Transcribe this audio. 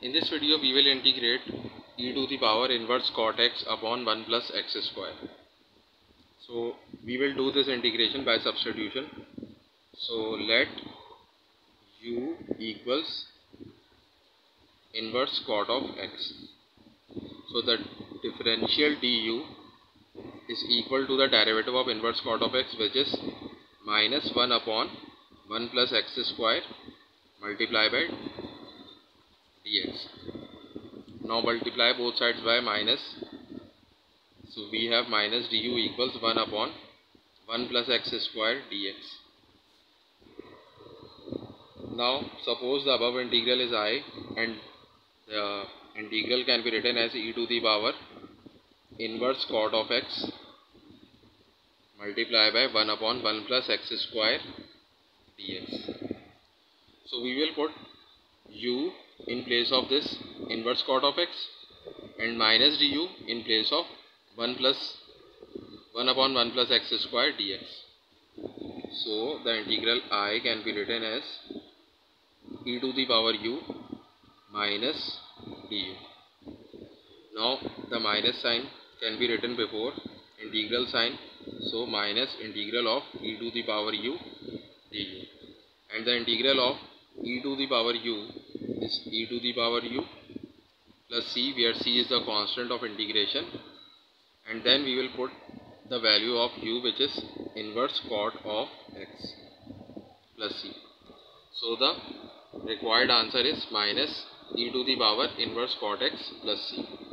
In this video we will integrate e to the power inverse cot x upon 1 plus x square. So we will do this integration by substitution. So let u equals inverse cot of x. So the differential du is equal to the derivative of inverse cot of x which is minus 1 upon 1 plus x square multiplied by dx. Now multiply both sides by minus. So we have minus du equals 1 upon 1 plus x square dx. Now suppose the above integral is i and the integral can be written as e to the power inverse cot of x multiply by 1 upon 1 plus x square dx. So we will put u in place of this inverse cot of x and minus du in place of 1 plus 1 upon 1 plus x square dx. So the integral i can be written as e to the power u minus du. Now the minus sign can be written before integral sign. So minus integral of e to the power u du and the integral of e to the power u is e to the power u plus c where c is the constant of integration and then we will put the value of u which is inverse cot of x plus c. So the required answer is minus e to the power inverse cot x plus c.